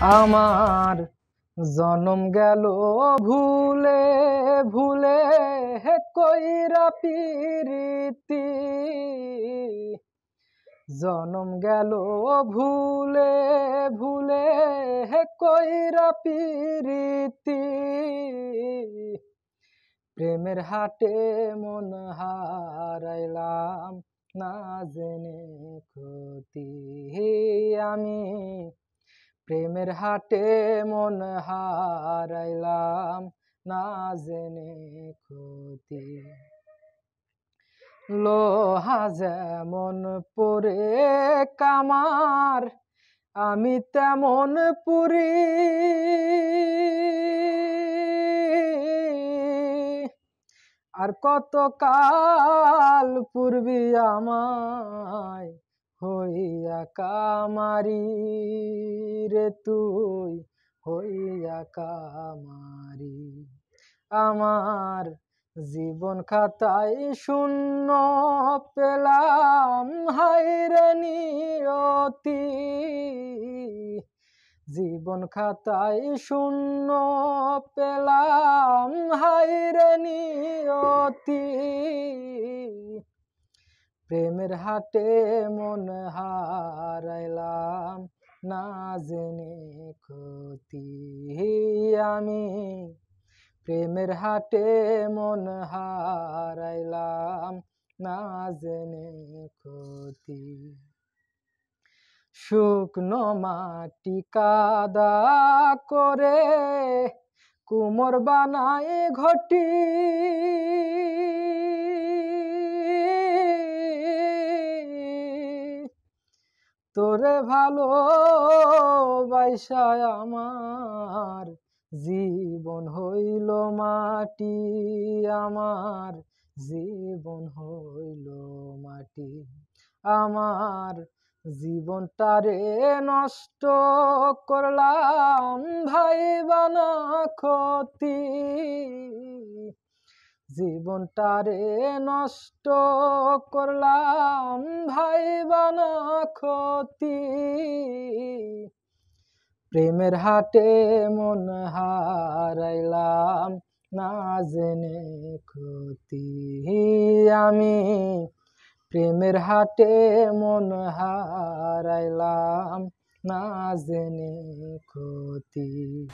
আমার জনম গেল ভুলে ভুলে হে কইরা পিরিতি। জনম গেল ভুলে ভুলে হে কইরা পিরিতি। প্রেমের হাটে মন হারাইলাম না জেনে ক্ষতি আমি। প্রেমের হাটে মন হারাইলাম না জেনে ক্ষতি। লোহা যেমন পরে কামার, আমি তেমন পুরি। আর কত কাল পূর্বি আমায়? হইয়া কামারি রে তুই, হইয়া কামারি। আমার জীবন খাতায় শূন্য পেলাম হাইরে নিয়তি। জীবন খাতায় শূন্য পেলাম হাইরে নিয়তি। প্রেমের হাটে মন হারাইলাম, না জেনে ক্ষতি আমি। প্রেমের হাটে মন হারাইলাম, না জেনে ক্ষতি। শুকনো মাটি কাদা করে কুমোর বানায় ঘটি। তোরে ভালো বাইসায় আমার জীবন হইল মাটি, আমার জীবন হইল মাটি। আমার জীবনটারে নষ্ট করলাম ভাই বানা ক্ষতি। জীবনটারে নষ্ট করলাম ভাই বানা ক্ষতি। প্রেমের হাটে মন হারাইলাম না জেনে ক্ষতি। আমি প্রেমের হাটে মন হারাইলাম না জেনে ক্ষতি।